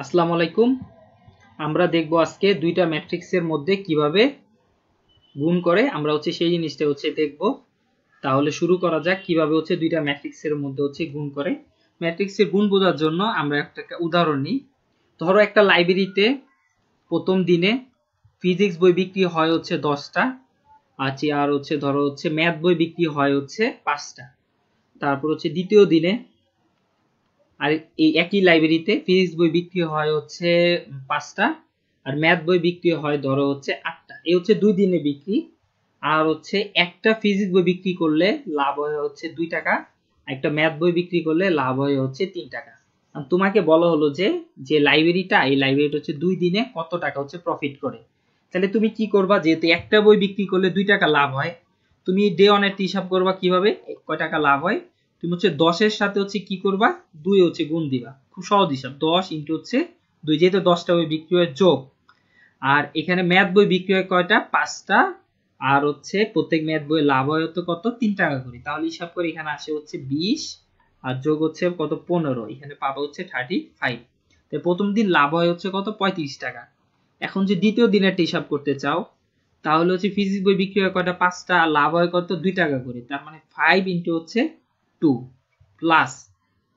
আসসালামু আলাইকুম। আমরা দেখব আজকে দুইটা ম্যাট্রিক্সের মধ্যে কীভাবে গুণ করে আমরা হচ্ছে সেই জিনিসটা হচ্ছে দেখব। তাহলে শুরু করা যাক কীভাবে হচ্ছে দুইটা ম্যাট্রিক্সের মধ্যে হচ্ছে গুণ করে। ম্যাট্রিক্সের গুণ বোঝার জন্য আমরা একটা উদাহরণ নিই। ধরো একটা লাইব্রেরিতে প্রথম দিনে ফিজিক্স বই বিক্রি হয় হচ্ছে দশটা আছে আর হচ্ছে ধরো হচ্ছে ম্যাথ বই বিক্রি হয় হচ্ছে পাঁচটা। তারপর হচ্ছে দ্বিতীয় দিনে আর এই একই লাইব্রেরিতে ফিজিক্স বই বিক্রি হয় হচ্ছে পাঁচটা, আর ম্যাথ বই বিক্রি হয় ধরো হচ্ছে আটটা। এই হচ্ছে দুই দিনে বিক্রি, আর হচ্ছে একটা ফিজিক্স বই বিক্রি করলে লাভ হয় হচ্ছে দুই টাকা একটা ম্যাথ বই বিক্রি করলে লাভ হয় হচ্ছে তিন টাকা। তোমাকে বলা হলো যে যে লাইব্রেরিটা এই লাইব্রেরিটা হচ্ছে দুই দিনে কত টাকা হচ্ছে প্রফিট করে। তাহলে তুমি কি করবা, যেহেতু একটা বই বিক্রি করলে দুই টাকা লাভ হয়, তুমি ডে অনের হিসাব করবা কীভাবে, কয় টাকা লাভ হয়? তুমি হচ্ছে দশের সাথে হচ্ছে কি করবা? দুই হচ্ছে গুণ দিবা। খুব সহজ হিসাব। দশ ইন্টু হচ্ছে দুই, যেহেতু দশটা বই বিক্রি হয় যোগ। আর এখানে ম্যাথ বই বিক্রি হয় কয়টা? পাঁচটা। আর হচ্ছে প্রত্যেক ম্যাথ বই লাভ হয় হতো কত? তিন টাকা করে। তাহলে হিসাব করে এখানে আসে হচ্ছে বিশ আর যোগ হচ্ছে কত? পনেরো। এখানে পাবো হচ্ছে থার্টি ফাইভ তো প্রথম দিন লাভ হয় হচ্ছে কত? পঁয়ত্রিশ টাকা। এখন যে দ্বিতীয় দিনের হিসাব করতে চাও, তাহলে হচ্ছে ফিজিক্স বই বিক্রি হয় কয়টা? পাঁচটা। আর লাভ হয় কত? দুই টাকা করে। তার মানে ফাইভ ইন্টু হচ্ছে টু প্লাস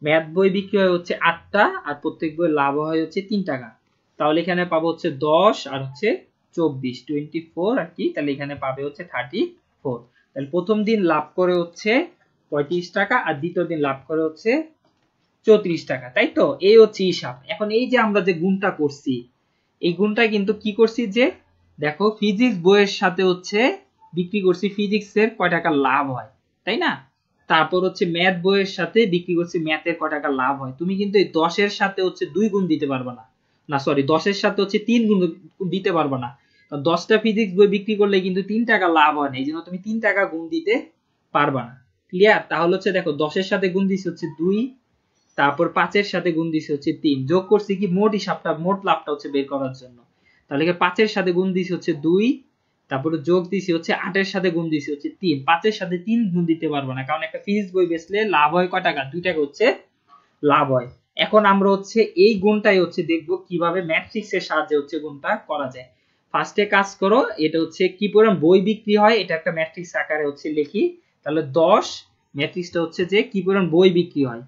ম্যাথ বই বিক্রি হয় হচ্ছে আটটা আর প্রত্যেক বই লাভ হয় হচ্ছে তিন টাকা। তাহলে এখানে পাবো হচ্ছে দশ আর হচ্ছে চব্বিশ টোয়েন্টি ফোর আর কি, তাহলে এখানে পাবে হচ্ছে থার্টি ফোর তাহলে প্রথম দিন লাভ করে হচ্ছে পঁয়ত্রিশ টাকা আর দ্বিতীয় দিন লাভ করে হচ্ছে চৌত্রিশ টাকা, তাই তো? এই হচ্ছে হিসাব। এখন এই যে আমরা যে গুণটা করছি, এই গুণটা কিন্তু কি করছি যে, দেখো ফিজিক্স বইয়ের সাথে হচ্ছে বিক্রি করছি ফিজিক্সের কয় টাকা লাভ হয়, তাই না? তারপর হচ্ছে ম্যাথ বইয়ের সাথে বিক্রি করছি, ম্যাথের কয় টাকা লাভ হয়। তুমি কিন্তু এই দশের সাথে হচ্ছে দুই গুণ দিতে পারবে না। না সরি দশের সাথে হচ্ছে তিন গুণ দিতে পারবে না। দশটা ফিজিক্স বই বিক্রি করলে কিন্তু তিন টাকা লাভ হয় না। এই জন্য তুমি তিন টাকা গুণ দিতে পারবা না। ক্লিয়ার তাহলে হচ্ছে দেখো, দশের সাথে গুণ দিছি হচ্ছে দুই, তারপর পাঁচের সাথে গুণ দিছি হচ্ছে তিন। যোগ করছি কি? মোট হিসাবটা, মোট লাভটা হচ্ছে বের করার জন্য। তাহলে পাঁচের সাথে গুণ দিছি হচ্ছে দুই তারপরে যোগ দিছি হচ্ছে আটের সাথে গুণ দিছি হচ্ছে তিন। পাঁচের সাথে তিন গুণ দিতে পারব না, কারণ একটা ফিজিক্স বই বেচলে লাভ হয় কয় টাকা? দুই টাকা হচ্ছে লাভ হয়। এখন আমরা হচ্ছে এই গুণটাই হচ্ছে দেখব কীভাবে ম্যাট্রিক্স এর সাহায্যে হচ্ছে গুণটা করা যায়। ফার্স্টে কাজ করো, এটা হচ্ছে কি পরিমাণ বই বিক্রি হয়, এটা একটা ম্যাট্রিক্স আকারে হচ্ছে লিখি। তাহলে দশ ম্যাট্রিক্সটা হচ্ছে যে কি পরিমাণ বই বিক্রি হয়।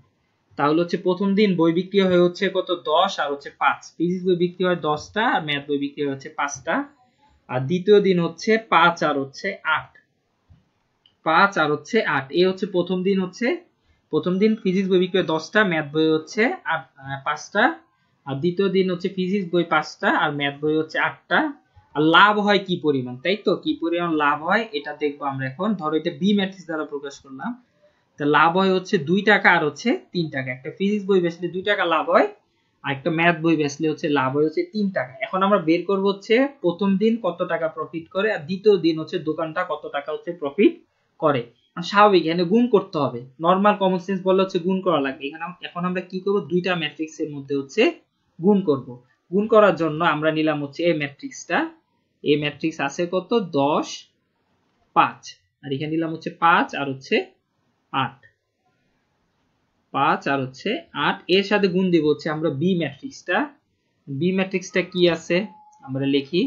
তাহলে হচ্ছে প্রথম দিন বই বিক্রি হয় হচ্ছে কত? দশ আর হচ্ছে পাঁচ। ফিজিক্স বই বিক্রি হয় দশটা, আর ম্যাথ বই বিক্রি হয় হচ্ছে পাঁচটা। আর দ্বিতীয় দিন হচ্ছে পাঁচ আর হচ্ছে আট। পাঁচ আর হচ্ছে আট। এই হচ্ছে প্রথম দিন হচ্ছে, প্রথম দিন ফিজিক্স বই বিক্রি হয় দশটা, ম্যাথ বই হচ্ছে পাঁচটা। আর দ্বিতীয় দিন হচ্ছে ফিজিক্স বই পাঁচটা আর ম্যাথ বই হচ্ছে আটটা। আর লাভ হয় কি পরিমাণ, তাই তো? কি পরিমাণ লাভ হয় এটা দেখব আমরা এখন। ধরো এটা বি ম্যাট্রিক্স দ্বারা প্রকাশ করলাম। তা লাভ হয় হচ্ছে দুই টাকা আর হচ্ছে তিন টাকা। একটা ফিজিক্স বই বেচলে দুই টাকা লাভ হয় আর একটা ম্যাথ বই বেচলে হচ্ছে লাভ হয় হচ্ছে তিন টাকা। এখন আমরা বের করব হচ্ছে প্রথম দিন কত টাকা প্রফিট করে আর দ্বিতীয় দিন হচ্ছে দোকানটা কত টাকা হচ্ছে প্রফিট করে। স্বাভাবিক, এখানে গুণ করতে হবে। নর্মাল কমন সেন্স বললে হচ্ছে গুণ করা লাগবে। এখানে এখন আমরা কি করব? দুইটা ম্যাট্রিক্স এর মধ্যে হচ্ছে গুণ করব। গুণ করার জন্য আমরা নিলাম হচ্ছে এই ম্যাট্রিক্সটা এই ম্যাট্রিক্স আছে কত? দশ, পাঁচ। আর এখানে নিলাম হচ্ছে পাঁচ আর হচ্ছে আট। পাঁচ আর হচ্ছে আট। এর সাথে গুণ দিব হচ্ছে আমরা বি ম্যাট্রিক্সটা বি ম্যাট্রিক্সটা কি আছে? আমরা লিখি।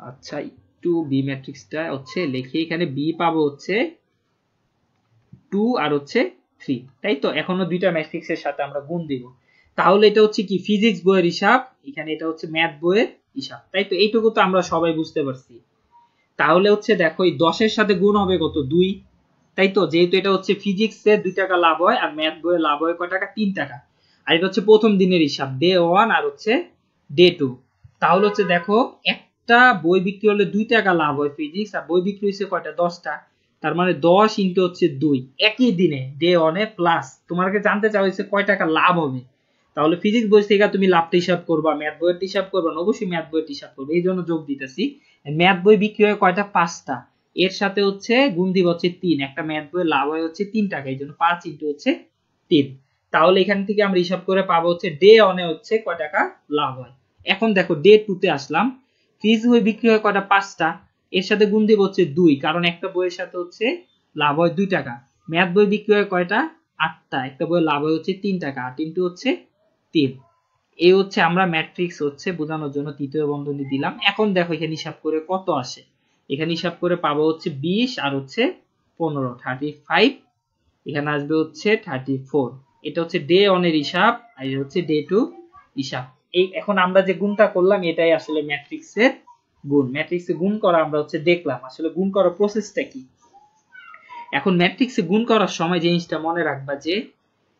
আচ্ছা একটু বি ম্যাট্রিক্সটা হচ্ছে লিখি। এখানে বি পাবো হচ্ছে টু আর হচ্ছে থ্রি তাই তো? এখনও দুইটা ম্যাট্রিক্সের সাথে আমরা গুণ দিব। তাহলে এটা হচ্ছে কি? ফিজিক্স বইয়ের হিসাব। এখানে এটা হচ্ছে ম্যাথ বইয়ের হিসাব। তাই তো? এইটুকু তো আমরা সবাই বুঝতে পারছি। তাহলে হচ্ছে দেখো, এই দশের সাথে গুণ হবে কত? দুই। তাই তো? যেহেতু এটা হচ্ছে ফিজিক্স দুই টাকা লাভ হয় আর ম্যাথ বইয়ে লাভ হয় কয় টাকা? তিন টাকা। আর এটা হচ্ছে প্রথম দিনের হিসাব ডে ওয়ান আর হচ্ছে ডে টু তাহলে হচ্ছে দেখো, একটা বই বিক্রি হলে দুই টাকা লাভ হয় ফিজিক্স আর বই বিক্রি হয়েছে কয়টা? দশটা। তার মানে দশ ইন্টু হচ্ছে দুই। একই দিনে ডে ওয়ানে প্লাস তোমাকে জানতে চাও হচ্ছে কয় টাকা লাভ হবে। তাহলে ফিজিক্স বই থেকে তুমি লাভটা হিসাব করবা ম্যাথ বইয়ের হিসাব করবা, অবশ্যই ম্যাথ বইয়ের হিসাব করবে। এই জন্য যোগ দিতেছি। ম্যাথ বই বিক্রি হয় কয়টা? পাঁচটা। এর সাথে হচ্ছে গুণ দিব হচ্ছে তিন। একটা ম্যাথ বইয়ের লাভ হয় হচ্ছে তিন টাকা এই জন্য পাঁচ ইন্টু হচ্ছে তিন। তাহলে এখান থেকে আমরা হিসাব করে পাবো হচ্ছে ডে অনে হচ্ছে কয় টাকা লাভ হয়। এখন দেখো ডে টু তে আসলাম। ফিজ বই বিক্রি হয় কয়টা? পাঁচটা। এর সাথে গুণ দিব হচ্ছে দুই, কারণ একটা বইয়ের সাথে হচ্ছে লাভ হয় দুই টাকা। ম্যাথ বই বিক্রি হয় কয়টা? আটটা। একটা বইয়ের লাভ হয় হচ্ছে তিন টাকা, আট ইন্টু হচ্ছে তিন। এই হচ্ছে আমরা ম্যাট্রিক্স হচ্ছে বোঝানোর জন্য তৃতীয় বন্ধনী দিলাম। এখন দেখো এখানে হিসাব করে কত আসে। এখানে হিসাব করে পাবো হচ্ছে বিশ আর হচ্ছে পনেরো থার্টি ফাইভ এখানে আসবে হচ্ছে থার্টি ফোর এটা হচ্ছে ডে অনের হিসাব আর এটা হচ্ছে ডে টু হিসাব। এই এখন আমরা যে গুণটা করলাম, এটাই আসলে ম্যাট্রিক্সের গুণ। ম্যাট্রিক্সে গুণ করা আমরা হচ্ছে দেখলাম। আসলে গুণ করার প্রসেসটা কি? এখন ম্যাট্রিক্সে গুণ করার সময় জিনিসটা মনে রাখবা যে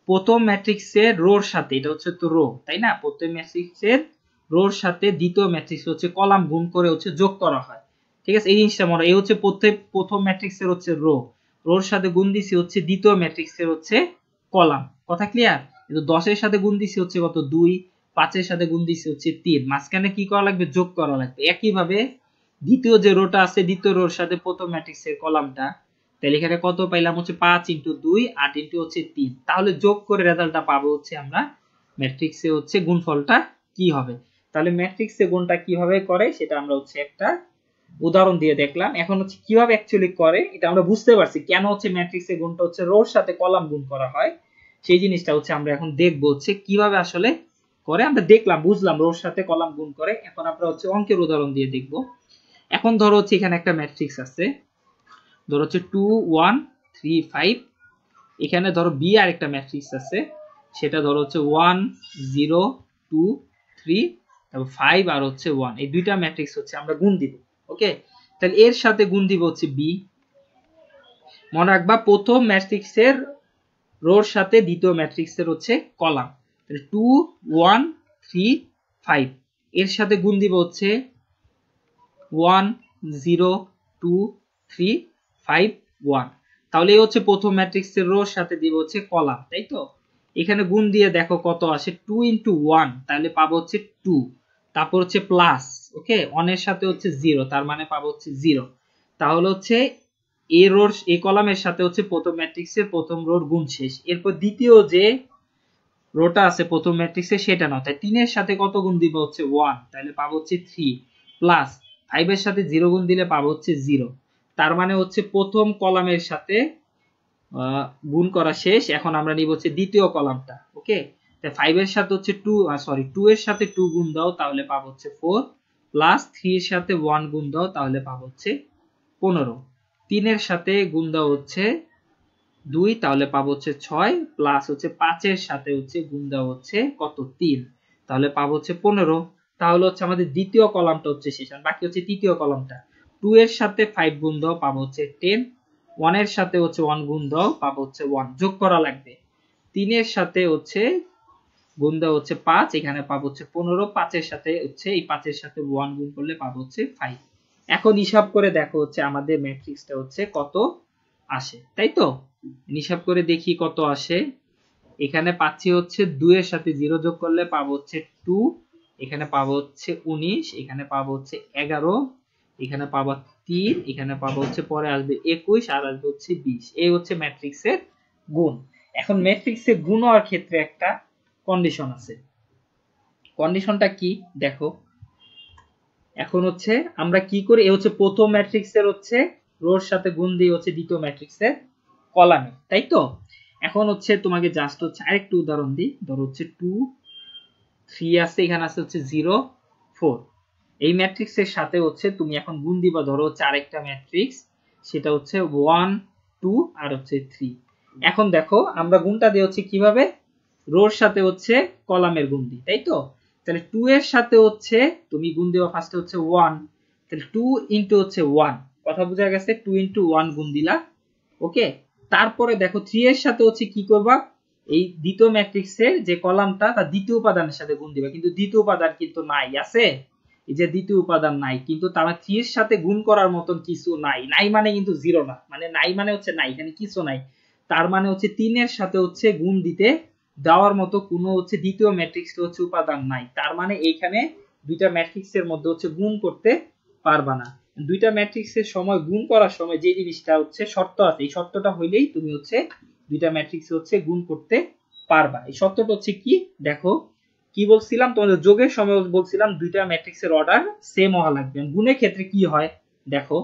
প্রথম ম্যাট্রিক্সের রোর সাথে, এটা হচ্ছে তো রো, তাই না? প্রথম ম্যাট্রিক্সের রোর সাথে দ্বিতীয় ম্যাট্রিক্স হচ্ছে কলাম গুণ করে হচ্ছে যোগ করা হয়। ঠিক আছে? এই জিনিসটা মনে এই হচ্ছে প্রত্যেক, প্রথম ম্যাট্রিক্সের হচ্ছে রো। রোর সাথে গুণ দিছি হচ্ছে দ্বিতীয় ম্যাট্রিক্সের হচ্ছে কলাম। কথা ক্লিয়ার কিন্তু দশের সাথে গুণ দিছি হচ্ছে কত? দুই। পাঁচের সাথে গুণ দিছি হচ্ছে তিন। মাঝখানে কি করা লাগবে? যোগ করা লাগবে। একইভাবে দ্বিতীয় যে রোটা আছে, দ্বিতীয় রোর সাথে প্রথম ম্যাট্রিক্সের কলামটা, তাহলে এখানে কত পাইলাম? হচ্ছে পাঁচ ইন্টু দুই, আট ইন্টু হচ্ছে তিন। তাহলে যোগ করে রেজাল্টটা পাবো হচ্ছে আমরা ম্যাট্রিক্সে হচ্ছে গুণফলটা কি হবে? তাহলে ম্যাট্রিক্সে গুণটা কীভাবে করে? সেটা আমরা হচ্ছে একটা উদাহরণ দিয়ে দেখলাম। এখন হচ্ছে কীভাবে অ্যাকচুয়ালি করে, এটা আমরা বুঝতে পারছি। কেন হচ্ছে ম্যাট্রিক্সে গুণটা হচ্ছে রোর সাথে কলাম গুণ করা হয়? সেই জিনিসটা হচ্ছে আমরা এখন দেখব হচ্ছে কীভাবে আসলে করে। আমরা দেখলাম, বুঝলাম রোর সাথে কলাম গুণ করে। এখন আমরা হচ্ছে অঙ্কের উদাহরণ দিয়ে দেখব। এখন ধরো হচ্ছে এখানে একটা ম্যাট্রিক্স আছে। ধরো হচ্ছে টু ওয়ান থ্রি ফাইভ এখানে ধরো বি আর একটা ম্যাট্রিক্স আছে। সেটা ধরো হচ্ছে ওয়ান জিরো টু থ্রি তারপর ফাইভ আর হচ্ছে ওয়ান এই দুইটা ম্যাট্রিক্স হচ্ছে আমরা গুণ দিব। ওকে তাহলে এর সাথে গুণ দিব হচ্ছে বি মনে রাখবা, প্রথম ম্যাট্রিক্সের রোর সাথে দ্বিতীয় ম্যাট্রিক্সের হচ্ছে কলাম। তাহলে টু ওয়ান থ্রি ফাইভ এর সাথে গুণ দিব হচ্ছে one zero two three five one তাহলে এই হচ্ছে প্রথম ম্যাট্রিক্সের রোর সাথে দিব হচ্ছে কলাম, তাই তো? এখানে গুণ দিয়ে দেখো কত আসে। টু ইন্টু ওয়ান তাহলে পাবো হচ্ছে টু তারপর হচ্ছে প্লাস ওকে ওয়ানের সাথে হচ্ছে জিরো তার মানে পাবো হচ্ছে জিরো তাহলে হচ্ছে এ রোর এই কলামের সাথে হচ্ছে প্রথম ম্যাট্রিক্সের প্রথম রোর গুণ শেষ। এরপর দ্বিতীয় যে রোটা আছে প্রথম ম্যাট্রিক্সে সেটা নয় তাই তিনের সাথে কত গুণ দিব হচ্ছে ওয়ান তাহলে পাবো হচ্ছে থ্রি প্লাস ফাইভের সাথে জিরো গুণ দিলে পাবো হচ্ছে জিরো তার মানে হচ্ছে প্রথম কলামের সাথে গুণ করা শেষ। এখন আমরা নিব হচ্ছে দ্বিতীয় কলামটা ওকে তাই ফাইভের সাথে হচ্ছে টু সরি টু এর সাথে টু গুণ দাও, তাহলে পাবো হচ্ছে ফোর প্লাস থ্রি এর সাথে ওয়ান গুণ দাও, তাহলে পাবো হচ্ছে পনেরো। তিনের সাথে গুণ দাও হচ্ছে দুই, তাহলে পাবো হচ্ছে ছয় প্লাস হচ্ছে পাঁচের সাথে হচ্ছে গুণ দেওয়া হচ্ছে কত? তিন। তাহলে পাবো হচ্ছে পনেরো। তাহলে হচ্ছে আমাদের দ্বিতীয় কলামটা হচ্ছে শেষ বাকি হচ্ছে তৃতীয় কলামটা। টু এর সাথে ফাইভ গুণ দাও, পাবো হচ্ছে টেন ওয়ানের সাথে হচ্ছে ওয়ান গুণ দাও, পাবো হচ্ছে ওয়ান যোগ করা লাগবে। তিনের সাথে হচ্ছে গুণ দেওয়া হচ্ছে পাঁচ, এখানে পাবো হচ্ছে পনেরো, পাঁচের সাথে হচ্ছে, এই পাঁচের সাথে ওয়ান গুণ করলে পাবো হচ্ছে ফাইভ এখন হিসাব করে দেখো হচ্ছে আমাদের ম্যাট্রিক্সটা হচ্ছে কত আসে, তাই তো? হিসাব করে দেখি কত আসে। এখানে পাচ্ছি হচ্ছে দুইয়ের সাথে জিরো যোগ করলে পাবো হচ্ছে টু এখানে পাবো হচ্ছে উনিশ, এখানে পাবো হচ্ছে এগারো, এখানে পাবো তিন, এখানে পাবো হচ্ছে পরে আসবে একুশ, আর আসবে হচ্ছে বিশ। এই হচ্ছে ম্যাট্রিক্সের গুণ। এখন ম্যাট্রিক্সে গুণ হওয়ার ক্ষেত্রে একটা কন্ডিশন আছে। কন্ডিশনটা কি? দেখো। এখন হচ্ছে আমরা কি করি? এ হচ্ছে প্রথম ম্যাট্রিক্সের হচ্ছে রোর সাথে গুণ দিয়ে হচ্ছে দ্বিতীয় ম্যাট্রিক্সের কলামে, তাই তো? এখন হচ্ছে তোমাকে জাস্ট হচ্ছে আরেকটু উদাহরণ দিই। ধরো হচ্ছে টু থ্রি আছে, এখানে আছে হচ্ছে জিরো ফোর এই ম্যাট্রিক্সের সাথে হচ্ছে তুমি এখন গুণ দিবা, ধরো হচ্ছে আরেকটা ম্যাট্রিক্স সেটা হচ্ছে ওয়ান টু আর হচ্ছে থ্রি এখন দেখো, আমরা গুণটা দিয়ে হচ্ছে কীভাবে রোর সাথে হচ্ছে কলামের গুণ তাই তো? তাহলে টু এর সাথে হচ্ছে, তুমি গুণ দেওয়া ফার্স্টে হচ্ছে ওয়ান তাহলে টু ইন্টু হচ্ছে ওয়ান কথা বোঝা গেছে টু ইন্টু ওয়ান গুণ দিলা ওকে তারপরে দেখো থ্রি এর সাথে হচ্ছে কি করবা? এই দ্বিতীয় ম্যাট্রিক্সের যে কলামটা তার দ্বিতীয় উপাদানের সাথে গুণ দিবা, কিন্তু দ্বিতীয় উপাদান কিন্তু নাই, আছে? এই যে দ্বিতীয় উপাদান নাই, কিন্তু তার থ্রি এর সাথে গুণ করার মতন কিছু নাই। নাই মানে কিন্তু জিরো না মানে নাই মানে হচ্ছে নাই, এখানে কিছু নাই। তার মানে হচ্ছে তিনের সাথে হচ্ছে গুণ দিতে দেওয়ার মতো কোনো হচ্ছে দ্বিতীয় ম্যাট্রিক্স হচ্ছে উপাদান নাই। তার মানে এইখানে দুইটা ম্যাট্রিক্সের মধ্যে হচ্ছে গুণ করতে পারবা না। দুইটা ম্যাট্রিক্সের সময় গুণ করার সময় যে জিনিসটা হচ্ছে শর্ত আছে, এই শর্তটা হইলেই তুমি হচ্ছে দুইটা ম্যাট্রিক্স হচ্ছে গুণ করতে পারবা। এই শর্তটা হচ্ছে কি? দেখো, কি বলছিলাম? তোমাদের যোগের সময় বলছিলাম দুইটা ম্যাট্রিক্সের অর্ডার সেম হওয়া লাগবে। গুণের ক্ষেত্রে কি হয়? দেখো,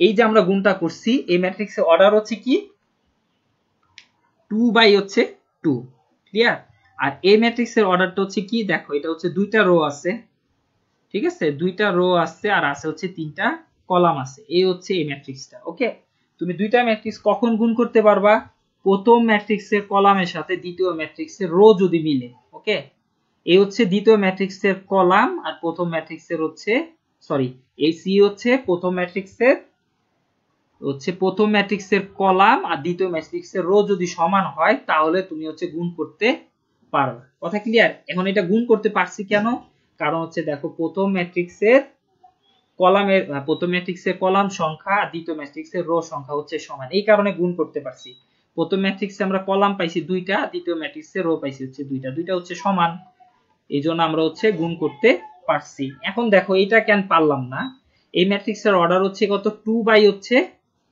এই যে আমরা গুণটা করছি, এই ম্যাট্রিক্সের অর্ডার হচ্ছে কি? টু বাই হচ্ছে টু ক্লিয়ার আর এই ম্যাট্রিক্সের অর্ডারটা হচ্ছে কি? দেখো, এটা হচ্ছে দুইটা রো আছে, ঠিক আছে? দুইটা রো আছে আর আছে হচ্ছে তিনটা কলাম আছে। এই হচ্ছে এই ম্যাট্রিক্সটা ওকে তুমি দুইটা ম্যাট্রিক্স কখন গুণ করতে পারবা? প্রথম ম্যাট্রিক্সের কলামের সাথে দ্বিতীয় ম্যাট্রিক্সের রো যদি মিলে ওকে এই হচ্ছে দ্বিতীয় ম্যাট্রিক্সের কলাম আর প্রথম ম্যাট্রিক্সের হচ্ছে সরি এই সি হচ্ছে প্রথম ম্যাট্রিক্সের হচ্ছে প্রথম ম্যাট্রিক্সের কলাম আর দ্বিতীয় ম্যাট্রিক্সের রো যদি সমান হয়, তাহলে তুমি হচ্ছে গুণ করতে পারবে কথা ক্লিয়ার এখন এটা গুণ করতে পারছি কেন? কারণ হচ্ছে দেখো, প্রথম ম্যাট্রিক্সের কলামের প্রথম ম্যাট্রিক্সের কলাম সংখ্যা আর দ্বিতীয় ম্যাট্রিক্সের রো সংখ্যা হচ্ছে সমান। এই কারণে গুণ করতে পারছি। প্রথম ম্যাট্রিক্সে আমরা কলাম পাইছি দুইটা, দ্বিতীয় ম্যাট্রিক্সে রো পাইছি হচ্ছে দুইটা। দুইটা হচ্ছে সমান। এই জন্য আমরা হচ্ছে গুণ করতে পারছি। এখন দেখো এটা কেন পারলাম না? এই ম্যাট্রিক্সের অর্ডার হচ্ছে কত? টু বাই হচ্ছে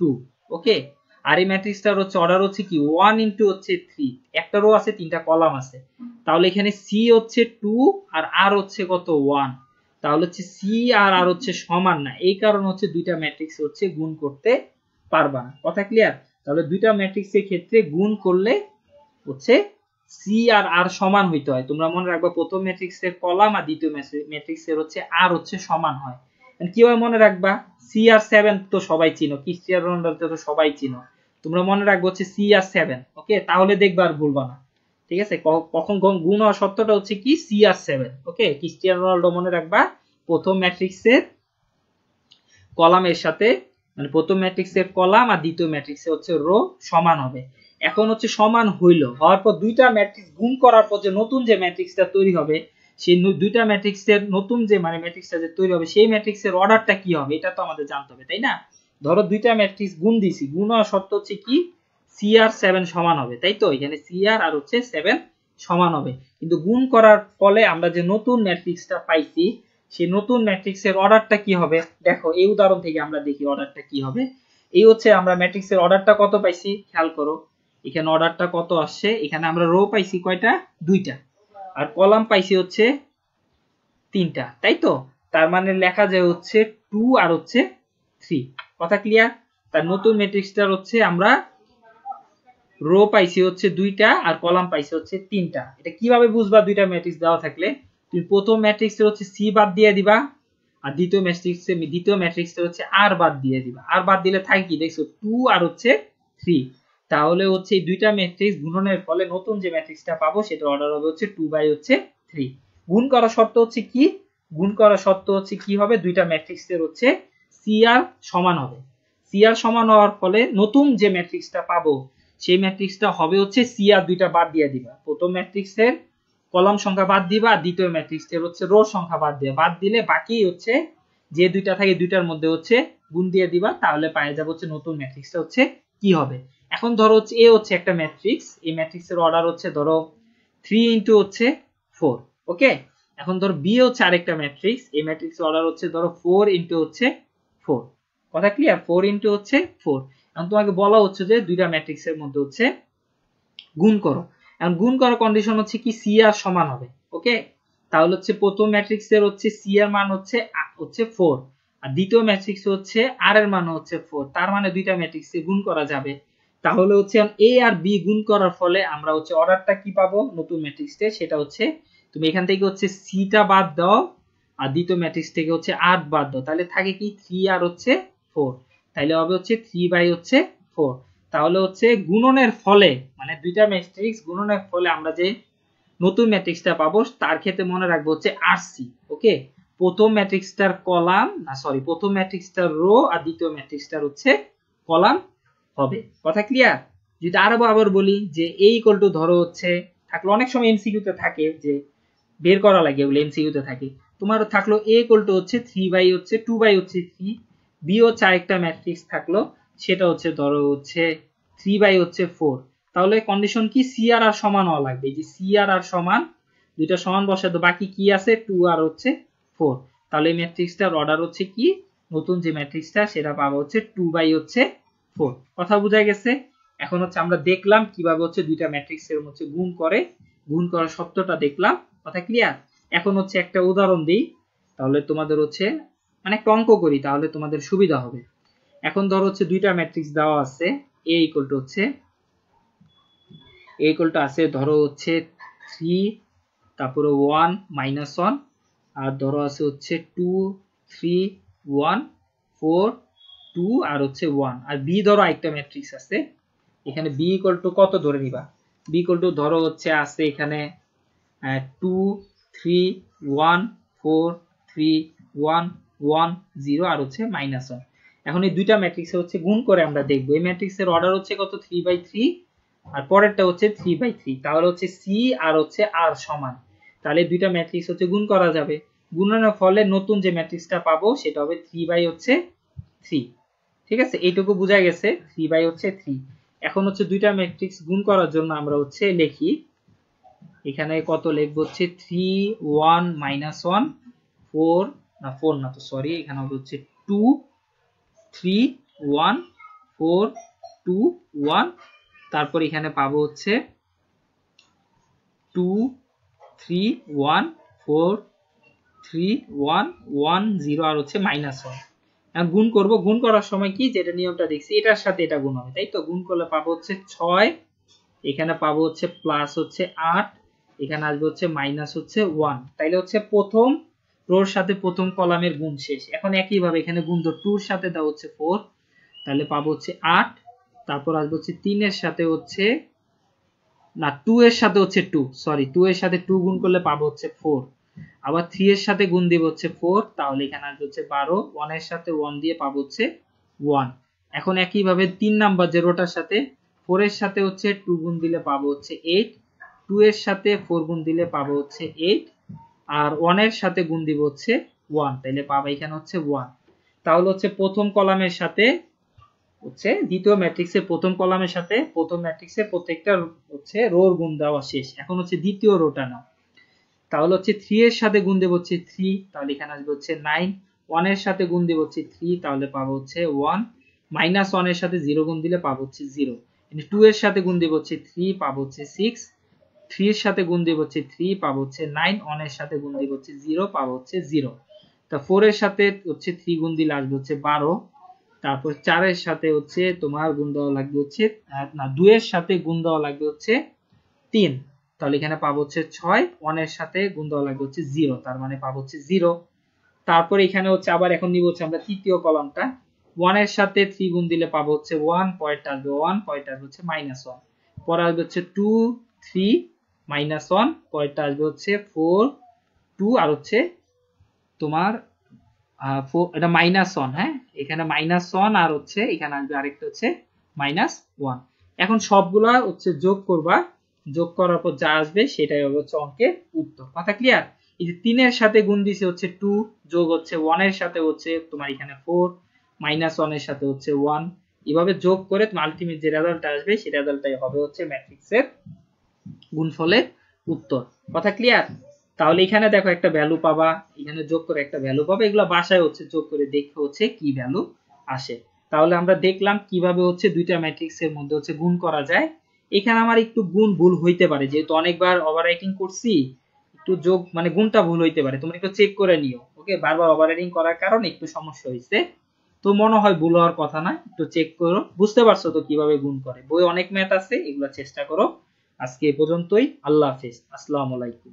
টু ওকে আর এই ম্যাট্রিক্সটার হচ্ছে অর্ডার হচ্ছে কি? ওয়ান ইন্টু হচ্ছে থ্রি একটা রো আছে, তিনটা কলাম আছে। তাহলে এখানে সি হচ্ছে টু আর আর হচ্ছে কত? ওয়ান তাহলে হচ্ছে সি আর আর হচ্ছে সমান না। এই কারণে হচ্ছে দুইটা ম্যাট্রিক্স হচ্ছে গুণ করতে পারবা না। কথা ক্লিয়ার তাহলে দুইটা ম্যাট্রিক্সের ক্ষেত্রে গুণ করলে হচ্ছে সি আর আর সমান হইতে হয়। তোমরা মনে রাখবা, প্রথম ম্যাট্রিক্সের কলাম আর দ্বিতীয় ম্যাট্রিক্সের হচ্ছে আর হচ্ছে সমান হয়। কীভাবে মনে রাখবা? সি আর সেভেন তো সবাই চিনো। ক্রিস্টিয়ান রোনাল্ডো তো সবাই চিনো। তোমরা মনে রাখব হচ্ছে সি আর সেভেন ওকে তাহলে দেখবা আর ভুলবা না। ঠিক আছে? কখন গুণ হওয়ার সত্যটা হচ্ছে কি? C R seven okay Cristiano Ronaldo মনে রাখবা, প্রথম ম্যাট্রিক্সের কলামের সাথে মানে প্রথম ম্যাট্রিক্সের কলাম আর দ্বিতীয় ম্যাট্রিক্সে হচ্ছে রো সমান হবে। এখন হচ্ছে সমান হইল। হওয়ার পর দুইটা ম্যাট্রিক্স গুণ করার পর যে নতুন যে ম্যাট্রিক্সটা তৈরি হবে সেই দুইটা ম্যাট্রিক্সের নতুন যে মানে ম্যাট্রিক্সটা যে তৈরি হবে, সেই ম্যাট্রিক্সের অর্ডারটা কি হবে? এটা তো আমাদের জানতে হবে, তাই না? ধরো দুইটা ম্যাট্রিক্স গুণ দিছি, গুণ হওয়া সত্য হচ্ছে কি? সি আর সেভেন সমান হবে, তাই তো? এখানে সি আর আর হচ্ছে সেভেন সমান হবে। কিন্তু গুণ করার ফলে আমরা যে নতুন ম্যাট্রিক্সটা পাইছি, সেই নতুন ম্যাট্রিক্সের অর্ডারটা কি হবে? দেখো, এই উদাহরণ থেকে আমরা দেখি অর্ডারটা কি হবে। এই হচ্ছে আমরা ম্যাট্রিক্সের অর্ডারটা কত পাইছি? খেয়াল করো, এখানে অর্ডারটা কত আসছে? এখানে আমরা রো পাইছি কয়টা? দুইটা। আর কলাম পাইছি হচ্ছে তিনটা, তাই তো? তার মানে লেখা যায় হচ্ছে টু আর হচ্ছে থ্রি কথা ক্লিয়ার তার নতুন ম্যাট্রিক্সটার হচ্ছে আমরা রো পাইছি হচ্ছে দুইটা আর কলাম পাইছি হচ্ছে তিনটা। এটা কীভাবে বুঝবা দুইটা ম্যাট্রিক্স দেওয়া থাকলে? তুমি প্রথম ম্যাট্রিক্সে হচ্ছে সি বাদ দিয়ে দিবা আর দ্বিতীয় ম্যাট্রিক্সে দ্বিতীয় ম্যাট্রিক্সে হচ্ছে আর বাদ দিয়ে দিবা। আর বাদ দিলে থাকে কি? দেখছ টু আর হচ্ছে থ্রি তাহলে হচ্ছে এই দুইটা ম্যাট্রিক্স গুণনের ফলে নতুন যে ম্যাট্রিক্সটা পাবো সেটা অর্ডার হবে হচ্ছে টু বাই হচ্ছে থ্রি গুণ করা শর্ত হচ্ছে কি? গুণ করা শর্ত হচ্ছে কি হবে? দুইটা ম্যাট্রিক্সের হচ্ছে সি আর সমান হবে। সি আর সমান হওয়ার ফলে নতুন যে ম্যাট্রিক্সটা পাবো, সেই ম্যাট্রিক্সটা হবে হচ্ছে সি আর দুইটা বাদ দিয়ে দিবা। প্রথম ম্যাট্রিক্সের কলাম সংখ্যা বাদ দিবা, দ্বিতীয় ম্যাট্রিক্সের হচ্ছে রো সংখ্যা বাদ দিবা বাদ দিলে বাকি হচ্ছে যে দুইটা থাকে, দুইটার মধ্যে হচ্ছে গুণ দিয়ে দিবা, তাহলে পাওয়া যাবে হচ্ছে নতুন ম্যাট্রিক্সটা হচ্ছে কি হবে? এখন ধরো হচ্ছে এ হচ্ছে একটা ম্যাট্রিক্স এই ম্যাট্রিক্সের অর্ডার হচ্ছে ধরো থ্রি ইন্টু হচ্ছে ফোর ওকে এখন ধরো বি হচ্ছে আরেকটা ম্যাট্রিক্স এই ম্যাট্রিক্সের অর্ডার হচ্ছে ধরো ফোর ইন্টু হচ্ছে ফোর কথা ক্লিয়ার ফোর ইন্টু হচ্ছে ফোর এখন তোমাকে বলা হচ্ছে যে দুইটা ম্যাট্রিক্সের মধ্যে হচ্ছে গুণ করো, এখন গুণ করার কন্ডিশন হচ্ছে কি? সি আর সমান হবে ওকে তাহলে হচ্ছে প্রথম ম্যাট্রিক্সের হচ্ছে সি এর মান হচ্ছে হচ্ছে ফোর আর দ্বিতীয় ম্যাট্রিক্স হচ্ছে আর এর মান হচ্ছে ফোর তার মানে দুইটা ম্যাট্রিক্সে গুণ করা যাবে তাহলে হচ্ছে এ আর বি গুণ করার ফলে আমরা হচ্ছে অর্ডারটা কি পাবো? নতুন ম্যাট্রিক্সে সেটা হচ্ছে তুমি এখান থেকে হচ্ছে সিটা বাদ দাও আর দ্বিতীয় ম্যাট্রিক্স থেকে হচ্ছে আট বাদ দাও। তাহলে থাকে কি? থ্রি আর হচ্ছে ফোর তাহলে হবে হচ্ছে থ্রি বাই হচ্ছে ফোর তাহলে হচ্ছে গুণনের ফলে মানে দুইটা ম্যাট্রিক্স গুণনের ফলে আমরা যে নতুন ম্যাট্রিক্সটা পাবো, তার ক্ষেত্রে মনে রাখব হচ্ছে আর সি ওকে প্রথম ম্যাট্রিক্সটার কলাম, না সরি প্রথম ম্যাট্রিক্সটার রো আর দ্বিতীয় ম্যাট্রিক্সটার হচ্ছে কলাম। হবে। কথা ক্লিয়ার যদি আরও আবার বলি যে এ ইকুয়াল টু ধরো হচ্ছে, থাকল অনেক সময় এমসিকিউতে থাকে যে বের করা লাগে ওগুলো এমসিকিউতে থাকে। তোমার থাকল এ ইকুয়াল টু হচ্ছে থ্রি বাই হচ্ছে টু বাই হচ্ছে থ্রি বি হচ্ছে আরেকটা ম্যাট্রিক্স থাকল, সেটা হচ্ছে ধরো হচ্ছে থ্রি বাই হচ্ছে ফোর তাহলে কন্ডিশন কি? সি আর আর সমান হওয়া লাগবে। যে সি আর আর সমান, দুইটা সমান বসে তো বাকি কি আছে? টু আর হচ্ছে ফোর তাহলে ম্যাট্রিক্সটার অর্ডার হচ্ছে কি? নতুন যে ম্যাট্রিক্সটা সেটা পাবো হচ্ছে টু বাই হচ্ছে ফোর কথা বোঝা গেছে? এখন হচ্ছে আমরা দেখলাম কীভাবে হচ্ছে দুইটা ম্যাট্রিক্সের হচ্ছে গুণ করে, গুণ করার সত্যটা দেখলাম। কথা ক্লিয়ার এখন হচ্ছে একটা উদাহরণ দিই, তাহলে তোমাদের হচ্ছে মানে অঙ্ক করি, তাহলে তোমাদের সুবিধা হবে। এখন ধরো হচ্ছে দুইটা ম্যাট্রিক্স দেওয়া আছে টু হচ্ছে টু আছে ধরো হচ্ছে থ্রি তারপরে ওয়ান মাইনাস আর ধরো আছে হচ্ছে two three one four two আর হচ্ছে ওয়ান আর বি ধরো একটা ম্যাট্রিক্স আছে। এখানে বি ইকুয়াল টু কত ধরে নিবা? বি ইকুয়াল টু ধরো হচ্ছে আছে এখানে two three one four three one one zero আর হচ্ছে মাইনাস ওয়ান এখন এই দুইটা ম্যাট্রিক্সে হচ্ছে গুণ করে আমরা দেখব। এই ম্যাট্রিক্সের অর্ডার হচ্ছে কত? থ্রি বাই থ্রি আর পরেরটা হচ্ছে থ্রি বাই থ্রি তাহলে হচ্ছে সি আর হচ্ছে আর সমান। তাহলে দুইটা ম্যাট্রিক্স হচ্ছে গুণ করা যাবে। গুণনের ফলে নতুন যে ম্যাট্রিক্সটা পাবো, সেটা হবে থ্রি বাই হচ্ছে থ্রি ঠিক আছে? এইটুকু বোঝা গেছে। থ্রি বাই হচ্ছে থ্রি এখন হচ্ছে দুইটা ম্যাট্রিক্স গুণ করার জন্য আমরা হচ্ছে লিখি। এখানে কত লিখব হচ্ছে three one minus one four না ফোর না তো সরি এখানে হবে হচ্ছে two three one four two one তারপর এখানে পাবো হচ্ছে two three one four three one one zero আর হচ্ছে মাইনাস ওয়ান গুণ করব। গুণ করার সময় কি? যেটা নিয়মটা দেখছি, এটার সাথে এটা গুণ হবে, তাই তো? গুণ করলে পাবো হচ্ছে ছয়, এখানে পাবো হচ্ছে প্লাস হচ্ছে আট, এখানে আসবে হচ্ছে মাইনাস হচ্ছে ওয়ান তাইলে হচ্ছে প্রথম রোর সাথে প্রথম কলামের গুণ শেষ। এখন একইভাবে এখানে গুণ তো টুর সাথে দেওয়া হচ্ছে ফোর তাহলে পাবো হচ্ছে আট, তারপর আসবে হচ্ছে তিনের সাথে হচ্ছে, না টু এর সাথে হচ্ছে টু সরি টু এর সাথে টু গুণ করলে পাবো হচ্ছে ফোর আবার থ্রি এর সাথে গুণ দিব হচ্ছে ফোর তাহলে এখানে আসবে হচ্ছে বারো এর সাথে ওয়ান দিয়ে পাবো হচ্ছে ওয়ান এখন একইভাবে তিন নাম্বার জেরোটার সাথে ফোর এর সাথে হচ্ছে টু গুণ দিলে পাবো হচ্ছে এইট টু এর সাথে ফোর গুণ দিলে পাবো হচ্ছে এইট আর ওয়ানের সাথে গুণ দিব হচ্ছে ওয়ান তাইলে পাবো এখানে হচ্ছে ওয়ান তাহলে হচ্ছে প্রথম কলামের সাথে হচ্ছে দ্বিতীয় ম্যাট্রিক্সের প্রথম কলামের সাথে প্রথম ম্যাট্রিক্সের প্রত্যেকটা হচ্ছে রোর গুণ দেওয়া শেষ। এখন হচ্ছে দ্বিতীয় রোটা নাও। তাহলে হচ্ছে থ্রি এর সাথে গুণ দেব হচ্ছে থ্রি তাহলে এখানে আসবে হচ্ছে নাইন ওয়ানের সাথে গুণ দেব হচ্ছে থ্রি তাহলে পাবো হচ্ছে ওয়ান মাইনাস ওয়ানের সাথে জিরো গুণ দিলে পাবো হচ্ছে জিরো টু এর সাথে গুণ দেব হচ্ছে থ্রি পাবো হচ্ছে সিক্স থ্রি এর সাথে গুণ দেব হচ্ছে থ্রি পাবো হচ্ছে নাইন ওয়ানের সাথে গুণ দেব হচ্ছে জিরো পাবো হচ্ছে জিরো তা ফোর এর সাথে হচ্ছে থ্রি গুণ দিলে আসবে হচ্ছে বারো। তারপর চারের সাথে হচ্ছে তোমার গুণ দেওয়া লাগবে হচ্ছে না, দুইয়ের সাথে গুণ দেওয়া লাগবে হচ্ছে তিন। তাহলে এখানে পাবো হচ্ছে ছয় ওয়ানের সাথে গুণ দেওয়া লাগবে হচ্ছে জিরো তার মানে পাবো হচ্ছে জিরো তারপর এখানে হচ্ছে আবার এখন নিব হচ্ছে আমরা তৃতীয় কলমটা ওয়ানের সাথে থ্রি গুণ দিলে পাবো হচ্ছে ওয়ান পয়েন্ট আসবে ওয়ান পয়েন্ট আসবে হচ্ছে মাইনাস ওয়ান পরে আসবে হচ্ছে টু থ্রি মাইনাস ওয়ান আসবে হচ্ছে ফোর টু আর হচ্ছে তোমার এটা মাইনাস ওয়ান হ্যাঁ? এখানে মাইনাস ওয়ান আর হচ্ছে এখানে আসবে আরেকটা হচ্ছে মাইনাস ওয়ান এখন সবগুলা হচ্ছে যোগ করবা। যোগ করার পর যা আসবে সেটাই হবে হচ্ছে অঙ্কের উত্তর। কথা ক্লিয়ার এই যে তিনের সাথে গুণ দিছে হচ্ছে টু যোগ হচ্ছে ওয়ানের সাথে হচ্ছে তোমার এখানে ফোর মাইনাস ওয়ানের সাথে হচ্ছে ওয়ান এভাবে যোগ করে তোমার আলটিমেট যে রেজাল্ট আসবে, সেই রেজাল্টটাই হবে হচ্ছে ম্যাট্রিক্সের গুণফলের উত্তর। কথা ক্লিয়ার তাহলে এখানে দেখো একটা ভ্যালু পাবা, এখানে যোগ করে একটা ভ্যালু পাবা, এগুলো বাসায় হচ্ছে যোগ করে দেখে হচ্ছে কি ভ্যালু আসে। তাহলে আমরা দেখলাম কীভাবে হচ্ছে দুইটা ম্যাট্রিক্সের মধ্যে হচ্ছে গুণ করা যায়। এখানে আমার একটু গুণ ভুল হইতে পারে, যেহেতু অনেকবার ওভাররাইটিং করছি, একটু যোগ মানে গুণটা ভুল হইতে পারে। তোমরা একটু চেক করে নিও ওকে বারবার ওভার রাইটিং করার কারণে একটু সমস্যা হয়েছে তো মনে হয় ভুল হওয়ার কথা না, একটু চেক করো। বুঝতে পারছ তো কীভাবে গুণ করে? বই অনেক ম্যাথ আছে, এগুলো চেষ্টা করো। আজকে এ পর্যন্তই, আল্লাহ হাফেজ, আসসালামু আলাইকুম।